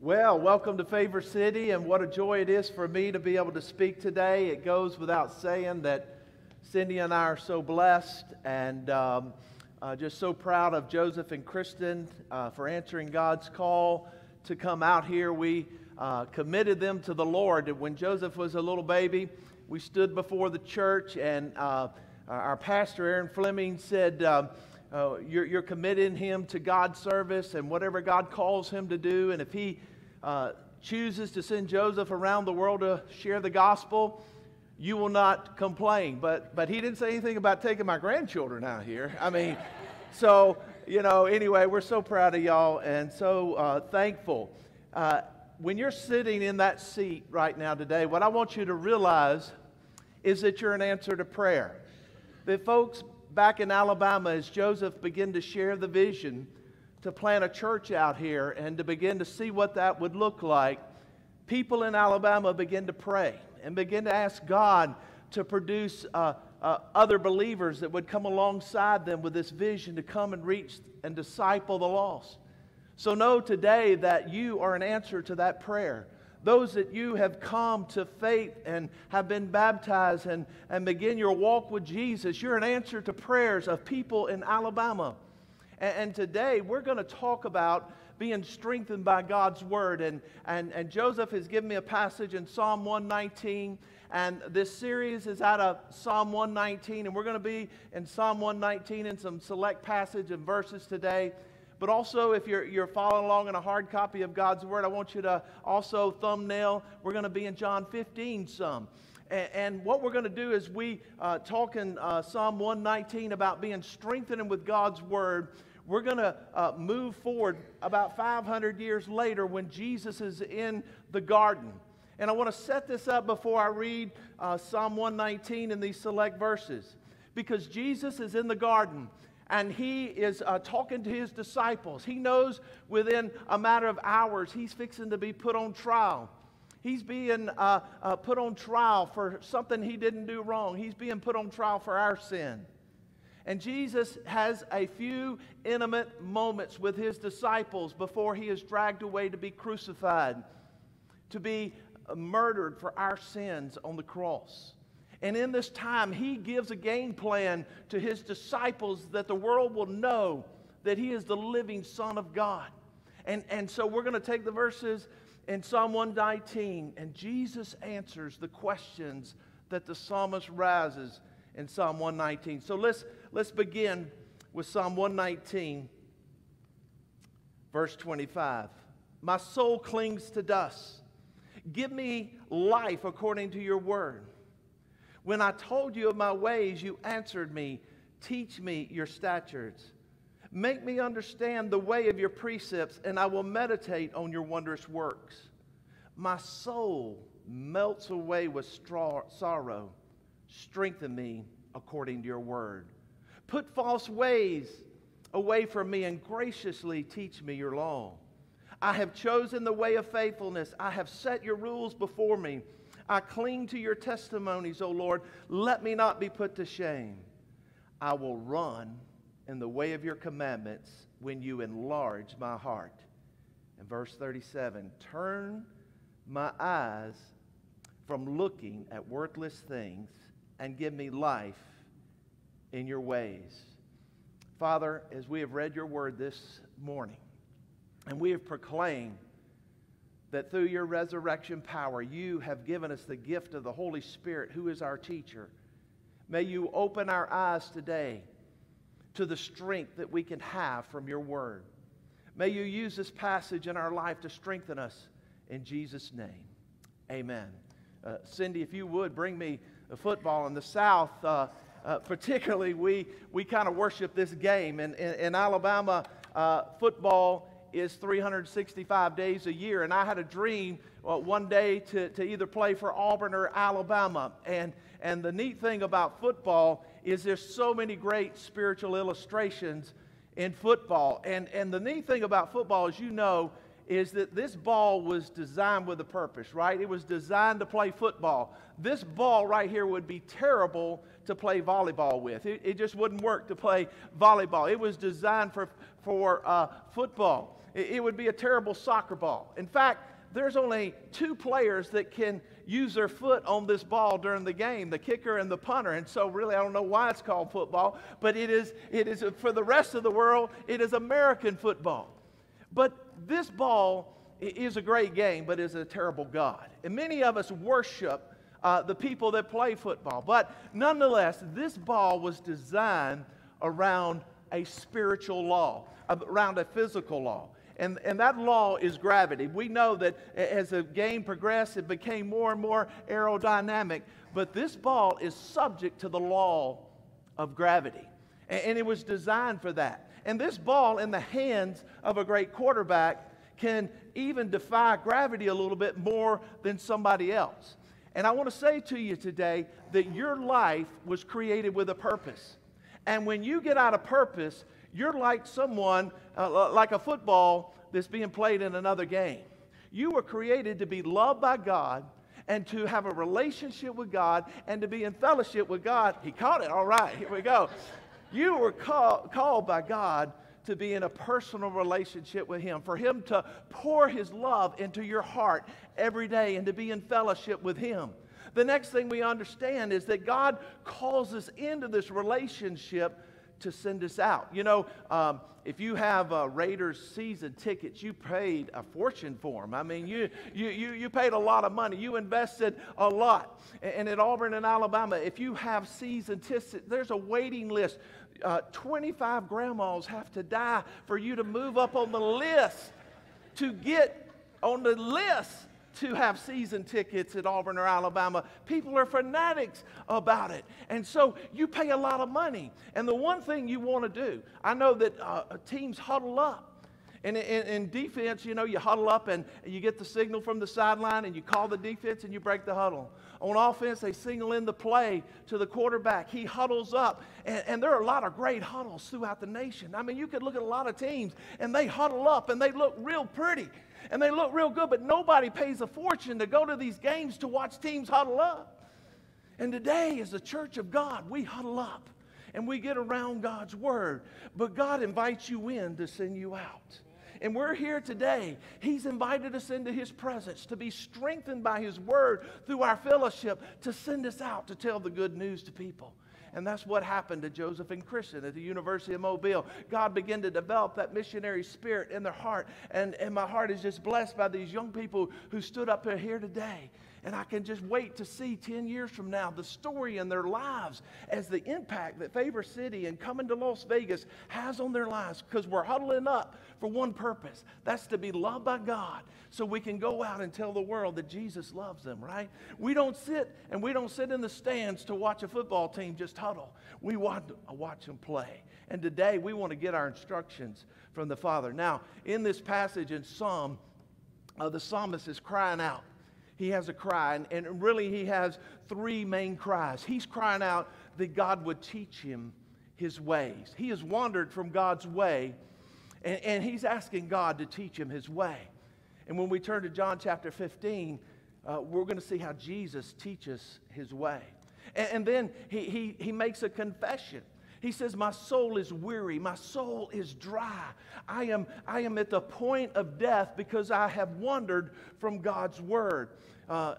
Well, welcome to Favor City, and what a joy it is for me to be able to speak today. It goes without saying that Cindy and I are so blessed and um, uh, just so proud of Joseph and Kristen uh, for answering God's call to come out here. We uh, committed them to the Lord. When Joseph was a little baby, we stood before the church, and uh, our pastor, Aaron Fleming, said, um, uh, you're, you're, committing him to God's service and whatever God calls him to do. And if he uh, chooses to send Joseph around the world to share the gospel, you will not complain. But, but he didn't say anything about taking my grandchildren out here. I mean, so, you know, anyway, we're so proud of y'all and so uh, thankful. Uh, when you're sitting in that seat right now today, what I want you to realize is that you're an answer to prayer. That folks back in Alabama, as Joseph began to share the vision, to plant a church out here and to begin to see what that would look like, people in Alabama begin to pray and begin to ask God to produce uh, uh, other believers that would come alongside them with this vision to come and reach and disciple the lost. So know today that you are an answer to that prayer. Those that you have come to faith and have been baptized and, and begin your walk with Jesus, you're an answer to prayers of people in Alabama. And, today we're going to talk about being strengthened by God's word. And, and, and Joseph has given me a passage in Psalm 119. And this series is out of Psalm 119. And we're going to be in Psalm 119 in some select passage and verses today. But also, if you're, you're following along in a hard copy of God's Word, I want you to also thumbnail. We're going to be in John 15 some. And, and what we're going to do is we uh, talk in uh, Psalm 119 about being strengthened with God's Word we're going to uh, move forward about 500 years later when Jesus is in the garden. And I want to set this up before I read uh, Psalm 119 in these select verses. Because Jesus is in the garden and he is uh, talking to his disciples. He knows within a matter of hours he's fixing to be put on trial. He's being uh, uh, put on trial for something he didn't do wrong. He's being put on trial for our sin. And Jesus has a few intimate moments with his disciples before he is dragged away to be crucified, to be murdered for our sins on the cross. And in this time, he gives a game plan to his disciples that the world will know that he is the living Son of God. And, and so we're going to take the verses in Psalm 119, and Jesus answers the questions that the psalmist raises in Psalm 119. So let's, let's begin with Psalm 119, verse 25. My soul clings to dust. Give me life according to your word. When I told you of my ways, you answered me. Teach me your statutes. Make me understand the way of your precepts, and I will meditate on your wondrous works. My soul melts away with sorrow strengthen me according to your word. Put false ways away from me and graciously teach me your law. I have chosen the way of faithfulness. I have set your rules before me. I cling to your testimonies, O Lord. Let me not be put to shame. I will run in the way of your commandments when you enlarge my heart. And verse 37 Turn my eyes from looking at worthless things and give me life in your ways. Father, as we have read your word this morning, and we have proclaimed that through your resurrection power, you have given us the gift of the Holy Spirit, who is our teacher. May you open our eyes today to the strength that we can have from your word. May you use this passage in our life to strengthen us in Jesus' name. Amen. Uh, Cindy, if you would bring me a football in the South, uh, uh, particularly, we, we kind of worship this game. In, in, in Alabama, uh, football is 365 days a year. And I had a dream uh, one day to, to either play for Auburn or Alabama. And, and the neat thing about football is there's so many great spiritual illustrations in football. And, and the neat thing about football, as you know, is that this ball was designed with a purpose, right? It was designed to play football. This ball right here would be terrible to play volleyball with. It, it just wouldn't work to play volleyball. It was designed for, for uh, football. it would be a terrible soccer ball. In fact, there's only two players that can use their foot on this ball during the game the kicker and the punter. And so, really, I don't know why it's called football, but it is, it is for the rest of the world, it is American football. But this ball is a great game, but is a terrible God. And many of us worship uh, the people that play football. But nonetheless, this ball was designed around a spiritual law, around a physical law. And, and that law is gravity. We know that as the game progressed, it became more and more aerodynamic. But this ball is subject to the law of gravity. And, and it was designed for that. And this ball in the hands of a great quarterback can even defy gravity a little bit more than somebody else. And I want to say to you today that your life was created with a purpose. And when you get out of purpose, you're like someone, uh, like a football that's being played in another game. You were created to be loved by God and to have a relationship with God and to be in fellowship with God. He caught it. All right, here we go. You were call, called by God to be in a personal relationship with Him, for Him to pour His love into your heart every day and to be in fellowship with Him. The next thing we understand is that God calls us into this relationship to send us out. You know, um, if you have uh, Raiders season tickets, you paid a fortune for them. I mean, you, you, you, you paid a lot of money. You invested a lot. And, at Auburn and Alabama, if you have season tickets, there's a waiting list. Uh, 25 grandmas have to die for you to move up on the list to get on the list to have season tickets at Auburn or Alabama. People are fanatics about it. And so you pay a lot of money. And the one thing you want to do, I know that uh, teams huddle up. And in, in, defense, you know, you huddle up and you get the signal from the sideline and you call the defense and you break the huddle. On offense, they signal in the play to the quarterback. He huddles up. And, and there are a lot of great huddles throughout the nation. I mean, you could look at a lot of teams and they huddle up and they look real pretty and they look real good, but nobody pays a fortune to go to these games to watch teams huddle up. And today, as the church of God, we huddle up and we get around God's word, but God invites you in to send you out. And we're here today. He's invited us into His presence to be strengthened by His word through our fellowship to send us out to tell the good news to people. And that's what happened to Joseph and Kristen at the University of Mobile. God began to develop that missionary spirit in their heart. And, and my heart is just blessed by these young people who stood up here today. And I can just wait to see 10 years from now the story in their lives as the impact that Favor City and coming to Las Vegas has on their lives because we're huddling up for one purpose that's to be loved by God so we can go out and tell the world that Jesus loves them, right? We don't sit and we don't sit in the stands to watch a football team just huddle. We want to watch them play. And today we want to get our instructions from the Father. Now, in this passage in Psalm, uh, the psalmist is crying out. He has a cry, and, and really he has three main cries. He's crying out that God would teach him his ways. He has wandered from God's way, and, and he's asking God to teach him his way. And when we turn to John chapter 15, uh, we're going to see how Jesus teaches his way. And, and then he, he, he makes a confession. He says, My soul is weary, my soul is dry. I am, I am at the point of death because I have wandered from God's word. Uh,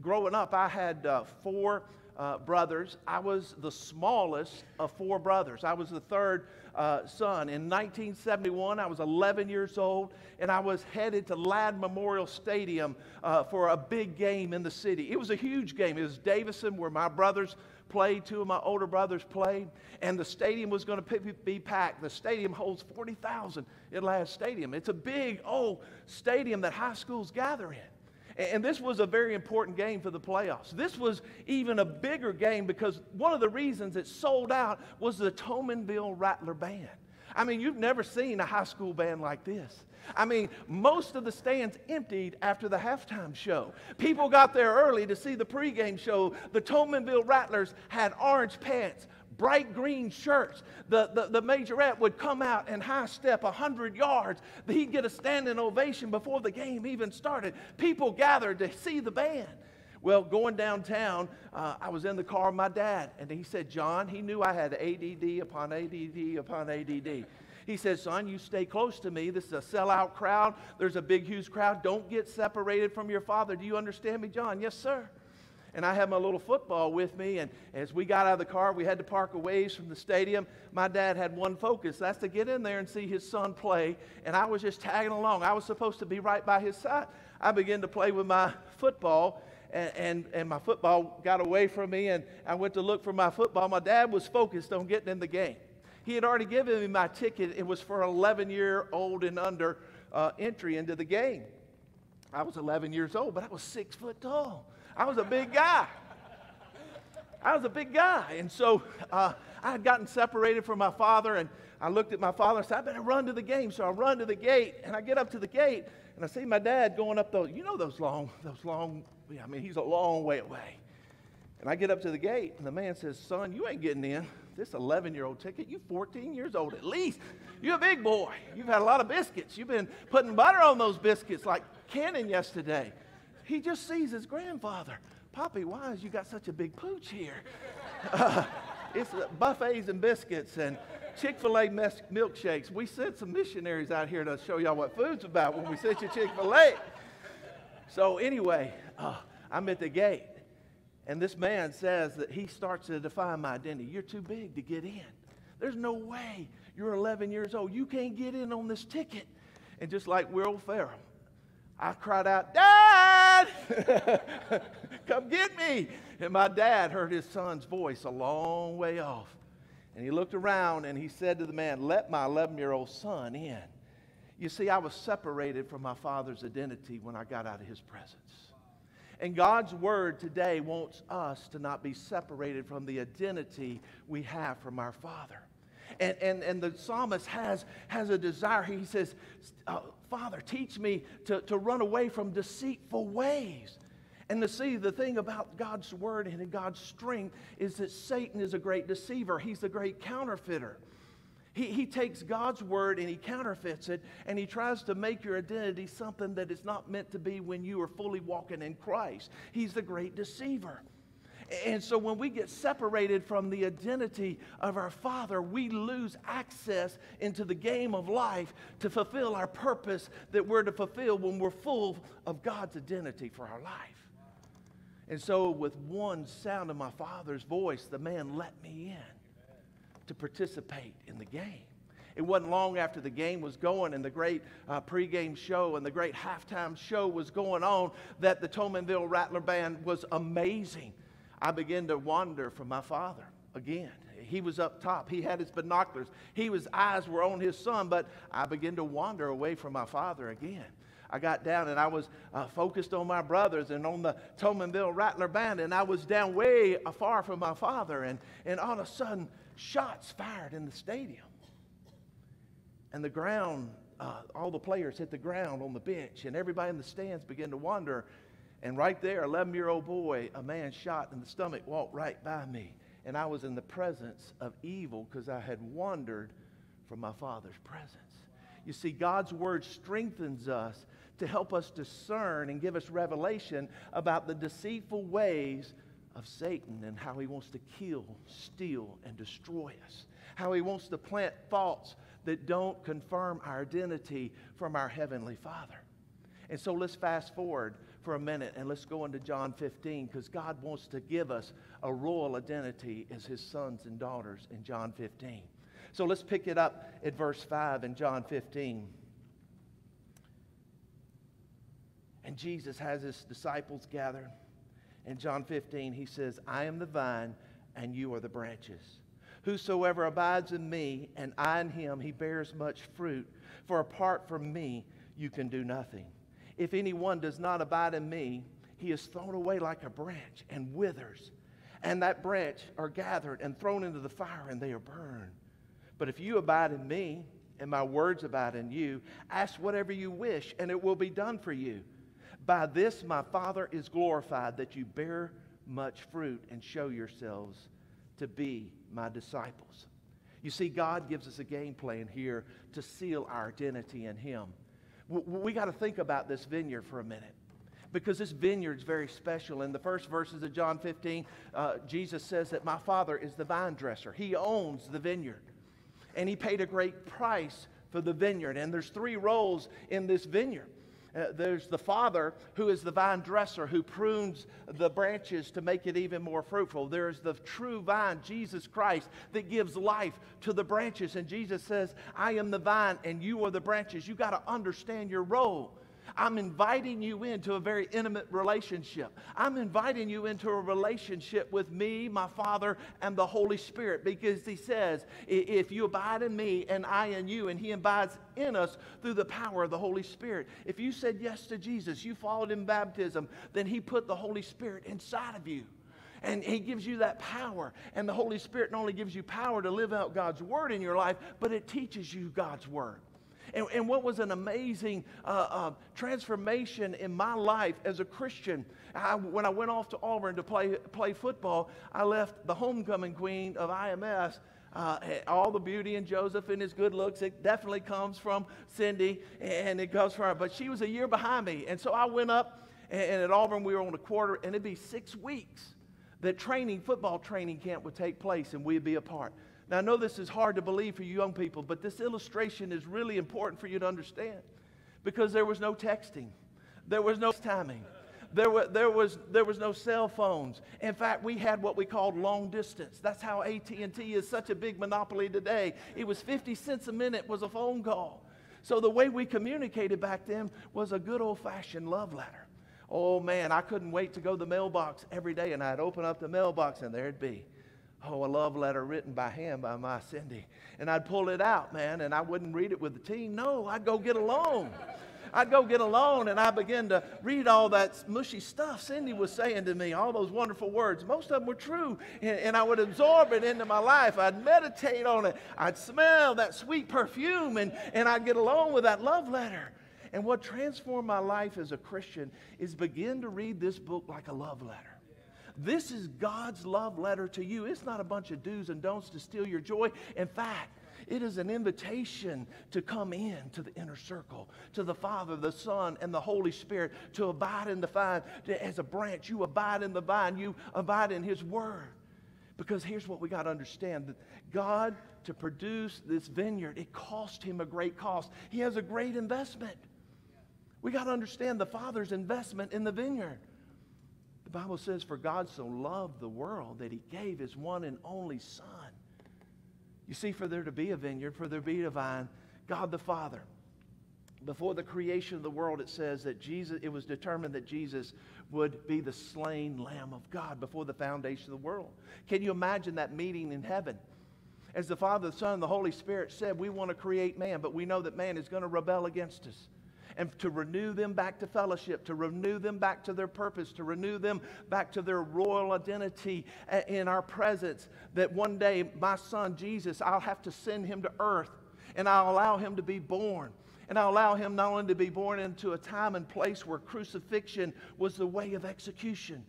growing up, I had uh, four uh, brothers. I was the smallest of four brothers. I was the third uh, son. In 1971, I was 11 years old, and I was headed to Ladd Memorial Stadium uh, for a big game in the city. It was a huge game. It was Davidson, where my brothers played, two of my older brothers played, and the stadium was going to be packed. The stadium holds 40,000 at Ladd Stadium. It's a big, old stadium that high schools gather in. And this was a very important game for the playoffs. This was even a bigger game because one of the reasons it sold out was the Toulminville Rattler Band. I mean, you've never seen a high school band like this. I mean, most of the stands emptied after the halftime show. People got there early to see the pregame show. The Toulminville Rattlers had orange pants, bright green shirts. The, the, the majorette would come out and high step 100 yards. He'd get a standing ovation before the game even started. People gathered to see the band. Well, going downtown, uh, I was in the car with my dad, and he said, John, he knew I had ADD upon ADD upon ADD. He says, Son, you stay close to me. This is a sellout crowd. There's a big, huge crowd. Don't get separated from your father. Do you understand me, John? Yes, sir. And I had my little football with me. And as we got out of the car, we had to park a ways from the stadium. My dad had one focus that's to get in there and see his son play. And I was just tagging along. I was supposed to be right by his side. I began to play with my football and, and, and, my football got away from me, and I went to look for my football. My dad was focused on getting in the game. He had already given me my ticket. It was for 11 year old and under uh, entry into the game. I was 11 years old, but I was six foot tall. I was a big guy. I was a big guy. And so uh, I had gotten separated from my father, and I looked at my father and said, I better run to the game. So I run to the gate, and I get up to the gate, and I see my dad going up those, you know, those long, those long I mean, he's a long way away. And I get up to the gate, and the man says, Son, you ain't getting in. This 11 year old ticket, you 14 years old at least. You're a big boy. You've had a lot of biscuits. You've been putting butter on those biscuits like Cannon yesterday. He just sees his grandfather. Poppy, why is you got such a big pooch here? Uh, it's buffets and biscuits and Chick fil A milkshakes. We sent some missionaries out here to show y'all what food's about when we sent you Chick fil A. So, anyway, uh, I'm at the gate, and this man says that he starts to define my identity. You're too big to get in. There's no way you're 11 years old. You can't get in on this ticket. And just like Will Ferrell, I cried out, Dad, come get me. And my dad heard his son's voice a long way off. And he looked around and he said to the man, Let my 11 year old son in. You see, I was separated from my father's identity when I got out of his presence. And God's word today wants us to not be separated from the identity we have from our Father. And, and, and the psalmist has, has a desire. He says, uh, Father, teach me to, to run away from deceitful ways. And to see the thing about God's word and God's strength is that Satan is a great deceiver, he's a great counterfeiter. He, he takes God's word and he counterfeits it and he tries to make your identity something that is not meant to be when you are fully walking in Christ. He's the great deceiver. And so when we get separated from the identity of our Father, we lose access into the game of life to fulfill our purpose that we're to fulfill when we're full of God's identity for our life. And so, with one sound of my Father's voice, the man let me in to participate in the game. It wasn't long after the game was going and the great uh, pregame show and the great halftime show was going on that the Toulminville Rattler Band was amazing. I began to wander from my father again. He was up top. He had his binoculars. He was eyes were on his son, but I began to wander away from my father again. I got down and I was uh, focused on my brothers and on the Toulminville Rattler Band, and I was down way far from my father. And, and all of a sudden, shots fired in the stadium. And the ground, uh, all the players hit the ground on the bench, and everybody in the stands began to wonder. And right there, 11 year old boy, a man shot in the stomach, walked right by me. And I was in the presence of evil because I had wandered from my father's presence. You see, God's word strengthens us to help us discern and give us revelation about the deceitful ways of Satan and how he wants to kill, steal, and destroy us. How he wants to plant thoughts that don't confirm our identity from our Heavenly Father. And so let's fast forward for a minute and let's go into John 15 because God wants to give us a royal identity as his sons and daughters in John 15. So let's pick it up at verse 5 in John 15. And Jesus has his disciples gathered in John 15, he says, I am the vine and you are the branches. Whosoever abides in me and I in him, he bears much fruit. For apart from me, you can do nothing. If anyone does not abide in me, he is thrown away like a branch and withers. And that branch are gathered and thrown into the fire and they are burned. But if you abide in me and my words abide in you, ask whatever you wish and it will be done for you. By this my Father is glorified, that you bear much fruit and show yourselves to be my disciples. You see, God gives us a game plan here to seal our identity in Him. We got to think about this vineyard for a minute because this vineyard is very special. In the first verses of John 15, uh, Jesus says that my Father is the vine dresser, He owns the vineyard. And he paid a great price for the vineyard. And there's three roles in this vineyard. Uh, there's the Father who is the vine dresser who prunes the branches to make it even more fruitful. There's the true vine, Jesus Christ, that gives life to the branches. And Jesus says, I am the vine and you are the branches. You got to understand your role. I'm inviting you into a very intimate relationship. I'm inviting you into a relationship with me, my Father, and the Holy Spirit because He says, if you abide in me and I in you, and He abides in us through the power of the Holy Spirit. If you said yes to Jesus, you followed in baptism, then He put the Holy Spirit inside of you and He gives you that power. And the Holy Spirit not only gives you power to live out God's Word in your life, but it teaches you God's Word. And, and what was an amazing uh, uh, transformation in my life as a Christian. I, when I went off to Auburn to play, play football, I left the homecoming queen of IMS. Uh, all the beauty in Joseph and his good looks, it definitely comes from Cindy and it comes from her. But she was a year behind me. And so I went up, and, and at Auburn, we were on a quarter, and it'd be six weeks that training, football training camp would take place, and we'd be apart. Now, I know this is hard to believe for you young people, but this illustration is really important for you to understand because there was no texting, there was no timing. There, were, there, was, there was no cell phones. In fact, we had what we called long distance. That's how AT&T is such a big monopoly today. It was 50 cents a minute was a phone call. So the way we communicated back then was a good old-fashioned love letter. Oh man, I couldn't wait to go to the mailbox every day, and I'd open up the mailbox, and there it'd be oh, a love letter written by him, by my Cindy. And I'd pull it out, man, and I wouldn't read it with the team. No, I'd go get a loan. I'd go get a loan and I begin to read all that mushy stuff Cindy was saying to me, all those wonderful words. Most of them were true, and, I would absorb it into my life. I'd meditate on it. I'd smell that sweet perfume, and, and I'd get along with that love letter. And what transformed my life as a Christian is begin to read this book like a love letter. This is God's love letter to you. It's not a bunch of do's and don'ts to steal your joy. In fact, it is an invitation to come in to the inner circle, to the Father, the Son, and the Holy Spirit, to abide in the vine. As a branch, you abide in the vine, you abide in His Word. Because here's what we got to understand that God, to produce this vineyard, it cost Him a great cost. He has a great investment. We got to understand the Father's investment in the vineyard. The Bible says, For God so loved the world that he gave his one and only Son. You see, for there to be a vineyard, for there to be a vine, God the Father, before the creation of the world, it says that Jesus, it was determined that Jesus would be the slain Lamb of God before the foundation of the world. Can you imagine that meeting in heaven? As the Father, the Son, and the Holy Spirit said, we want to create man, but we know that man is going to rebel against us and to renew them back to fellowship, to renew them back to their purpose, to renew them back to their royal identity in our presence. That one day, my son Jesus, I'll have to send him to earth and I'll allow him to be born. And I'll allow him not only to be born into a time and place where crucifixion was the way of execution,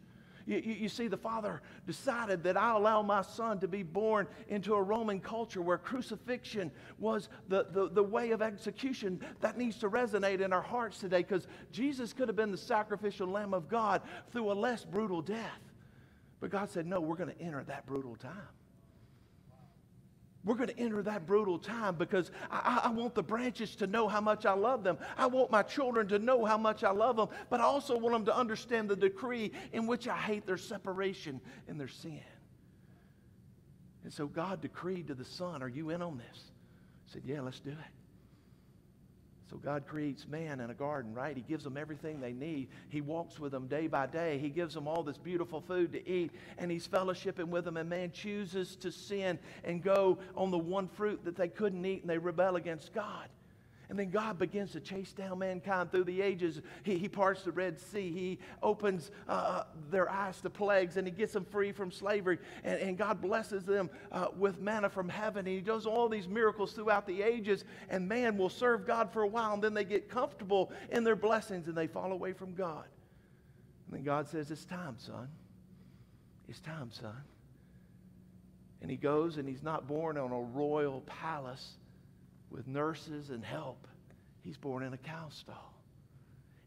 you, you, see, the father decided that I'll allow my son to be born into a Roman culture where crucifixion was the, the, the way of execution. That needs to resonate in our hearts today because Jesus could have been the sacrificial Lamb of God through a less brutal death. But God said, no, we're going to enter that brutal time. We're going to enter that brutal time because I, I, want the branches to know how much I love them. I want my children to know how much I love them, but I also want them to understand the decree in which I hate their separation and their sin. And so God decreed to the Son, Are you in on this? I said, Yeah, let's do it. So God creates man in a garden, right? He gives them everything they need. He walks with them day by day. He gives them all this beautiful food to eat, and he's fellowshipping with them. And man chooses to sin and go on the one fruit that they couldn't eat, and they rebel against God. And then God begins to chase down mankind through the ages. He, he parts the Red Sea. He opens uh, uh, their eyes to plagues and He gets them free from slavery. And, and God blesses them uh, with manna from heaven. And He does all these miracles throughout the ages. And man will serve God for a while. And then they get comfortable in their blessings and they fall away from God. And then God says, It's time, son. It's time, son. And he goes and he's not born on a royal palace with nurses and help. He's born in a cow stall.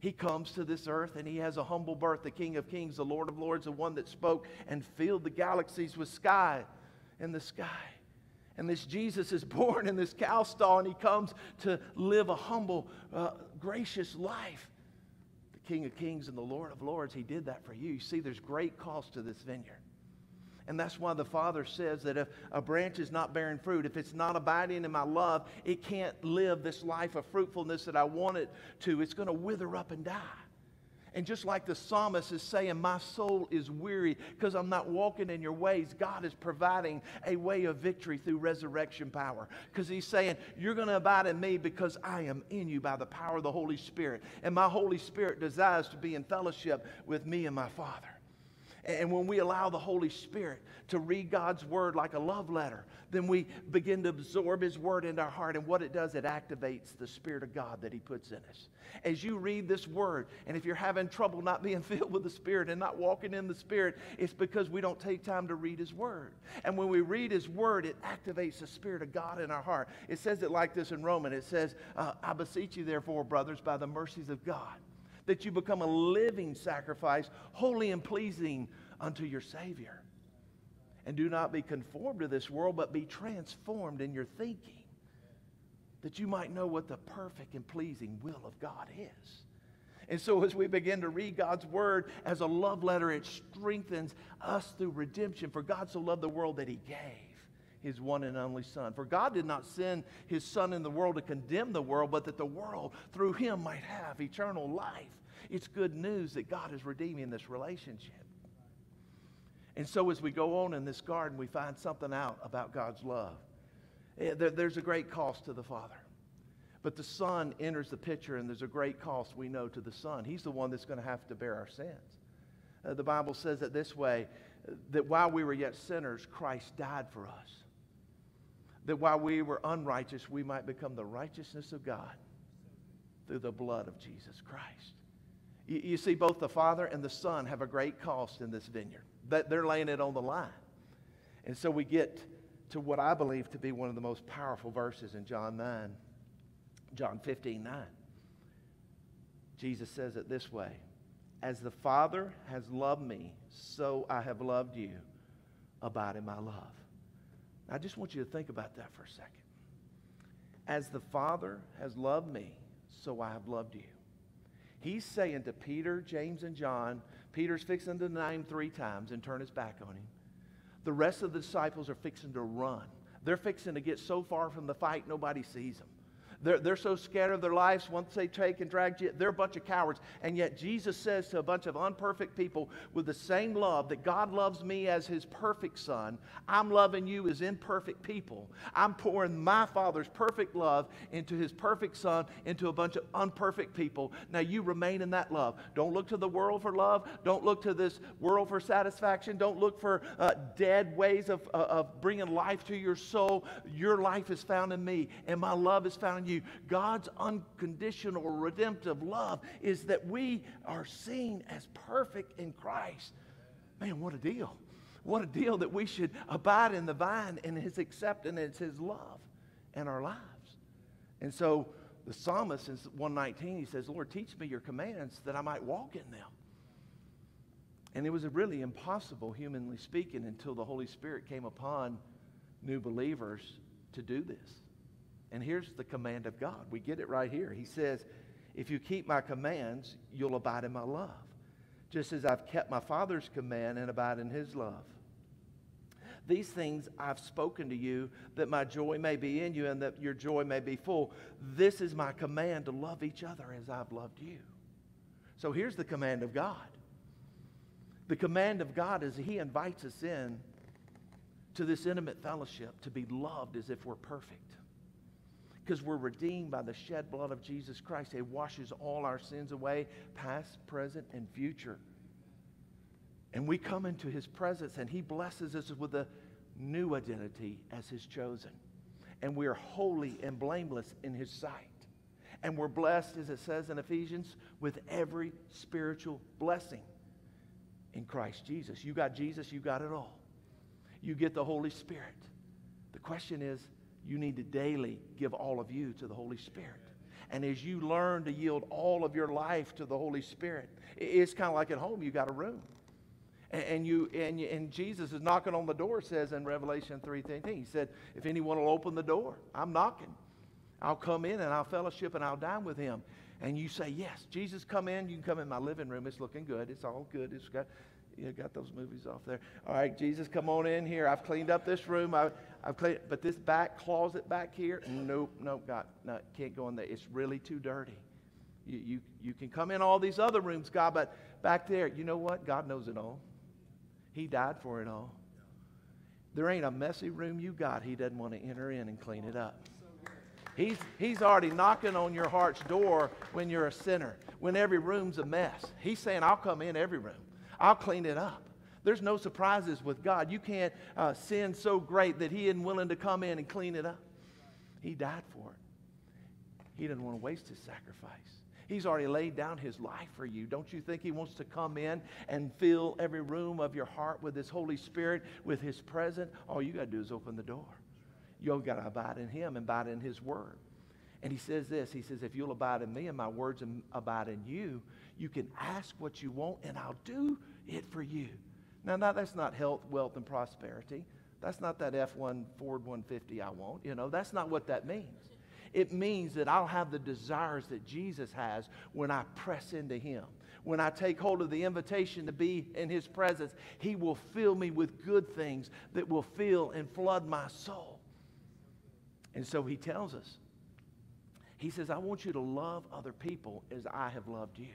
He comes to this earth and he has a humble birth, the King of Kings, the Lord of Lords, the one that spoke and filled the galaxies with sky and the sky. And this Jesus is born in this cow stall and he comes to live a humble, uh, gracious life. The King of Kings and the Lord of Lords, he did that for you. You see, there's great cost to this vineyard. And that's why the Father says that if a branch is not bearing fruit, if it's not abiding in my love, it can't live this life of fruitfulness that I want it to. It's going to wither up and die. And just like the psalmist is saying, My soul is weary because I'm not walking in your ways, God is providing a way of victory through resurrection power. Because He's saying, You're going to abide in me because I am in you by the power of the Holy Spirit. And my Holy Spirit desires to be in fellowship with me and my Father. And when we allow the Holy Spirit to read God's word like a love letter, then we begin to absorb His word into our heart. And what it does, it activates the Spirit of God that He puts in us. As you read this word, and if you're having trouble not being filled with the Spirit and not walking in the Spirit, it's because we don't take time to read His word. And when we read His word, it activates the Spirit of God in our heart. It says it like this in Romans it says, uh, I beseech you, therefore, brothers, by the mercies of God that you become a living sacrifice, holy and pleasing unto your Savior. And do not be conformed to this world, but be transformed in your thinking, that you might know what the perfect and pleasing will of God is. And so, as we begin to read God's word as a love letter, it strengthens us through redemption. For God so loved the world that he gave his one and only Son. For God did not send his Son in the world to condemn the world, but that the world through him might have eternal life. It's good news that God is redeeming this relationship. And so, as we go on in this garden, we find something out about God's love. Eh, there's a great cost to the Father. But the Son enters the picture, and there's a great cost we know to the Son. He's the one that's going to have to bear our sins. Uh, the Bible says it this way that while we were yet sinners, Christ died for us. That while we were unrighteous, we might become the righteousness of God through the blood of Jesus Christ. You, you see, both the Father and the Son have a great cost in this vineyard. That they're laying it on the line. And so we get to what I believe to be one of the most powerful verses in John 9, John 15, 9. Jesus says it this way As the Father has loved me, so I have loved you. Abide in my love. I just want you to think about that for a second. As the Father has loved me, so I have loved you. He's saying to Peter, James, and John, Peter's fixing to deny him three times and turn his back on him. The rest of the disciples are fixing to run. They're fixing to get so far from the fight, nobody sees them. They're, they're so scared of their lives once they take and drag you. They're a bunch of cowards. And yet Jesus says to a bunch of unperfect people with the same love that God loves me as his perfect son, I'm loving you as imperfect people. I'm pouring my Father's perfect love into his perfect son, into a bunch of unperfect people. Now you remain in that love. Don't look to the world for love. Don't look to this world for satisfaction. Don't look for uh, dead ways of, uh, of bringing life to your soul. Your life is found in me, and my love is found in you. God's unconditional redemptive love is that we are seen as perfect in Christ. Man, what a deal. What a deal that we should abide in the vine and his acceptance, and his love in our lives. And so the psalmist in 119, he says, Lord, teach me your commands that I might walk in them. And it was really impossible, humanly speaking, until the Holy Spirit came upon new believers to do this. And here's the command of God. We get it right here. He says, If you keep my commands, you'll abide in my love, just as I've kept my Father's command and abide in his love. These things I've spoken to you that my joy may be in you and that your joy may be full. This is my command to love each other as I've loved you. So here's the command of God. The command of God is He invites us in to this intimate fellowship to be loved as if we're perfect because we're redeemed by the shed blood of Jesus Christ. It washes all our sins away, past, present, and future. And we come into his presence and he blesses us with a new identity as his chosen. And we are holy and blameless in his sight. And we're blessed, as it says in Ephesians, with every spiritual blessing in Christ Jesus. You got Jesus, you got it all. You get the Holy Spirit. The question is, you need to daily give all of you to the Holy Spirit. And as you learn to yield all of your life to the Holy Spirit, it's kind of like at home, you got a room. And, you, and, you, and Jesus is knocking on the door, says in Revelation 3.13. He said, if anyone will open the door, I'm knocking. I'll come in and I'll fellowship and I'll dine with him. And you say, yes, Jesus, come in. You can come in my living room. It's looking good. It's all good. It's got, you got those movies off there. All right, Jesus, come on in here. I've cleaned up this room. I, I've cleaned, but this back closet back here, nope, nope, God, no, can't go in there. It's really too dirty. You, you, you can come in all these other rooms, God, but back there, you know what? God knows it all. He died for it all. There ain't a messy room you got He doesn't want to enter in and clean it up. He's, he's already knocking on your heart's door when you're a sinner, when every room's a mess. He's saying, I'll come in every room, I'll clean it up. There's no surprises with God. You can't uh, sin so great that He isn't willing to come in and clean it up. He died for it. He didn't want to waste His sacrifice. He's already laid down his life for you. Don't you think he wants to come in and fill every room of your heart with his Holy Spirit, with his presence? All you got to do is open the door. You've got to abide in him and abide in his word. And he says this He says, If you'll abide in me and my words abide in you, you can ask what you want and I'll do it for you. Now, now that's not health, wealth, and prosperity. That's not that F1 Ford 150 I want. You know, that's not what that means. It means that I'll have the desires that Jesus has when I press into Him. When I take hold of the invitation to be in His presence, He will fill me with good things that will fill and flood my soul. And so He tells us, He says, I want you to love other people as I have loved you.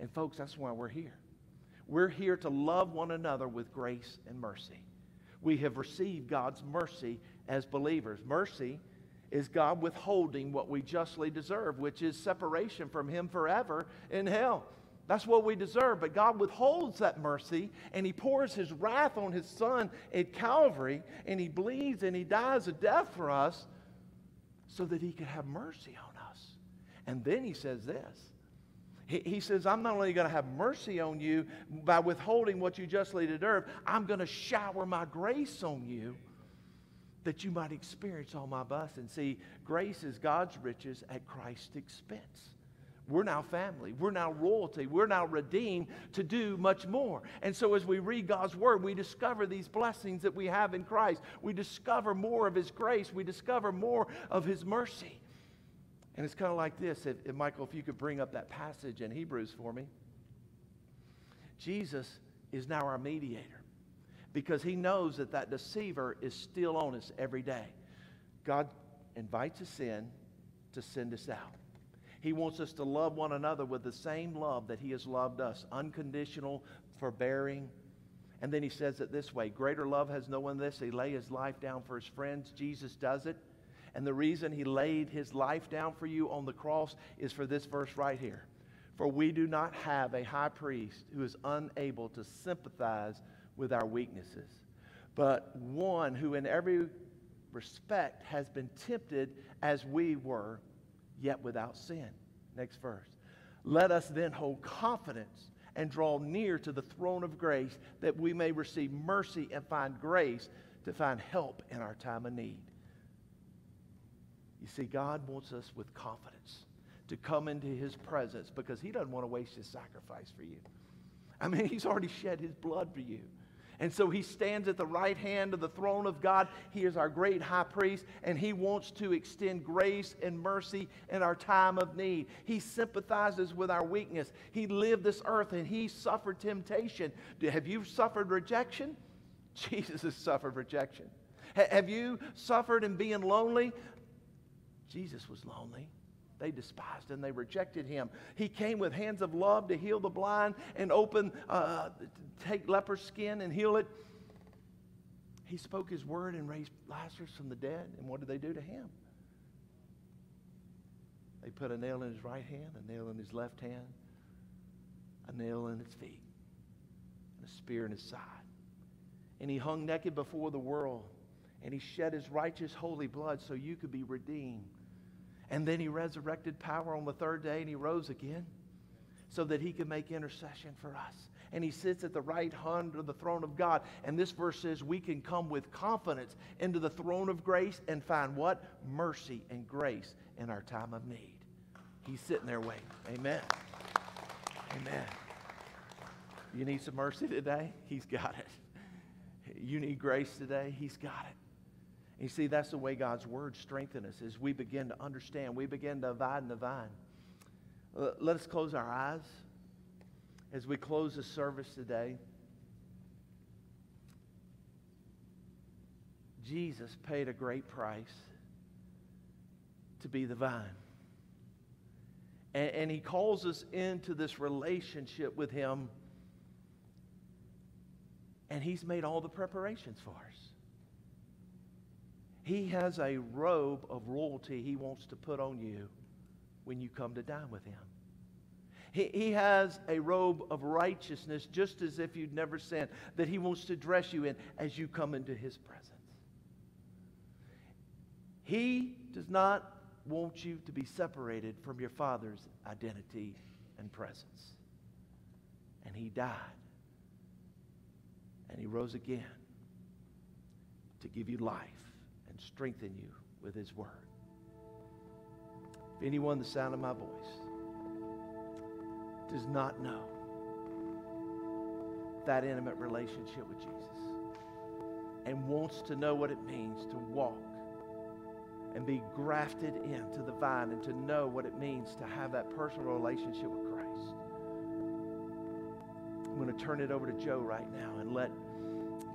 And folks, that's why we're here. We're here to love one another with grace and mercy. We have received God's mercy as believers. Mercy is God withholding what we justly deserve, which is separation from Him forever in hell. That's what we deserve. But God withholds that mercy and He pours His wrath on His Son at Calvary and He bleeds and He dies a death for us so that He could have mercy on us. And then He says this He, says, I'm not only going to have mercy on you by withholding what you justly deserve, I'm going to shower my grace on you that you might experience all my blessings. And see, grace is God's riches at Christ's expense. We're now family. We're now royalty. We're now redeemed to do much more. And so, as we read God's word, we discover these blessings that we have in Christ. We discover more of His grace. We discover more of His mercy. And it's kind of like this. If, if, Michael, if you could bring up that passage in Hebrews for me. Jesus is now our mediator because he knows that that deceiver is still on us every day. God invites us in to send us out. He wants us to love one another with the same love that he has loved us, unconditional, forbearing. And then he says it this way Greater love has no one this. He lay his life down for his friends. Jesus does it. And the reason he laid his life down for you on the cross is for this verse right here. For we do not have a high priest who is unable to sympathize with our weaknesses, but one who in every respect has been tempted as we were, yet without sin. Next verse. Let us then hold confidence and draw near to the throne of grace that we may receive mercy and find grace to find help in our time of need. You see, God wants us with confidence to come into his presence because he doesn't want to waste his sacrifice for you. I mean, he's already shed his blood for you. And so he stands at the right hand of the throne of God. He is our great high priest, and he wants to extend grace and mercy in our time of need. He sympathizes with our weakness. He lived this earth and he suffered temptation. Have you suffered rejection? Jesus has suffered rejection. Have you suffered in being lonely? Jesus was lonely. They despised and they rejected him. He came with hands of love to heal the blind and open, uh, take leper skin and heal it. He spoke his word and raised Lazarus from the dead. And what did they do to him? They put a nail in his right hand, a nail in his left hand, a nail in his feet, and a spear in his side. And he hung naked before the world, and he shed his righteous, holy blood so you could be redeemed and then he resurrected power on the third day and he rose again so that he could make intercession for us. And he sits at the right hand of the throne of God. And this verse says we can come with confidence into the throne of grace and find what? Mercy and grace in our time of need. He's sitting there waiting. Amen. Amen. You need some mercy today? He's got it. You need grace today? He's got it. You see, that's the way God's word strengthens us as we begin to understand, we begin to abide in the vine. Uh, let us close our eyes as we close the service today. Jesus paid a great price to be the vine. And, and, he calls us into this relationship with him. And he's made all the preparations for us. He has a robe of royalty he wants to put on you when you come to dine with him. He, he has a robe of righteousness, just as if you'd never sinned, that he wants to dress you in as you come into his presence. He does not want you to be separated from your Father's identity and presence. And He died. And He rose again to give you life and strengthen you with His Word. If anyone, the sound of my voice, does not know that intimate relationship with Jesus and wants to know what it means to walk and be grafted into the vine and to know what it means to have that personal relationship with Christ. I'm going to turn it over to Joe right now and let,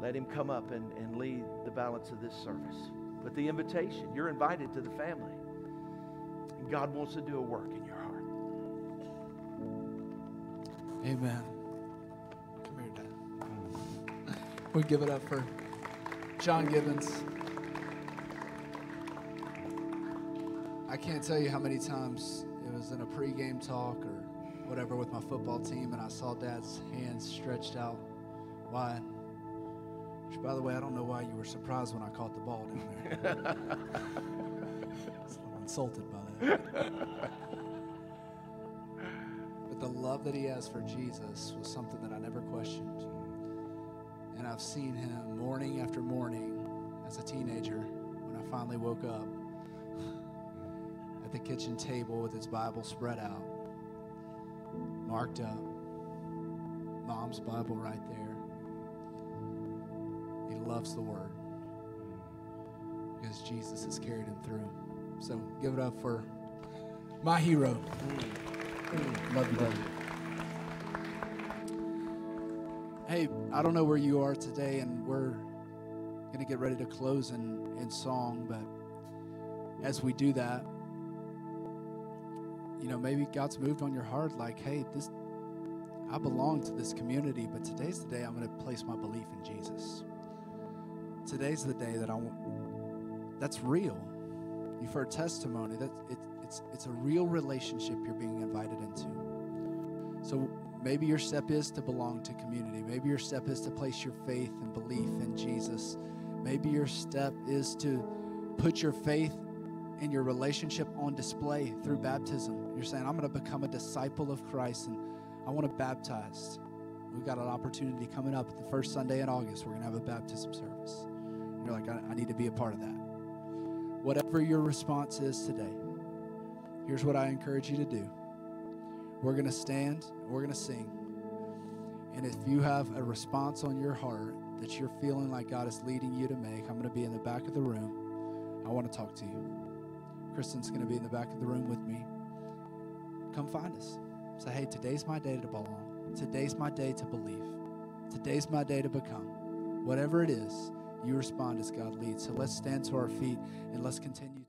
let him come up and, and lead the balance of this service. But the invitation, you're invited to the family. And God wants to do a work in your heart. Amen. Come here, Dad. We give it up for John Gibbons. I can't tell you how many times it was in a pregame talk or whatever with my football team, and I saw Dad's hands stretched out wide. Which, by the way, I don't know why you were surprised when I caught the ball down there. I was a little insulted by that. but the love that he has for Jesus was something that I never questioned. And I've seen him morning after morning as a teenager when I finally woke up at the kitchen table with his Bible spread out, marked up. Mom's Bible right there. Loves the Word because Jesus has carried him through. So give it up for my hero. Love you. Hey, I don't know where you are today, and we're going to get ready to close in, in song, but as we do that, you know, maybe God's moved on your heart like, hey, this I belong to this community, but today's the day I'm going to place my belief in Jesus. Today's the day that I want that's real. You've heard testimony that it, it's it's a real relationship you're being invited into. So maybe your step is to belong to community. Maybe your step is to place your faith and belief in Jesus. Maybe your step is to put your faith and your relationship on display through baptism. You're saying, I'm going to become a disciple of Christ and I want to baptize. We've got an opportunity coming up the first Sunday in August. We're going to have a baptism service. You're like, I, I need to be a part of that. Whatever your response is today, here's what I encourage you to do. We're going to stand, we're going to sing. And if you have a response on your heart that you're feeling like God is leading you to make, I'm going to be in the back of the room. I want to talk to you. Kristen's going to be in the back of the room with me. Come find us. Say, hey, today's my day to belong. Today's my day to believe. Today's my day to become. Whatever it is, you respond as God leads. So let's stand to our feet and let's continue.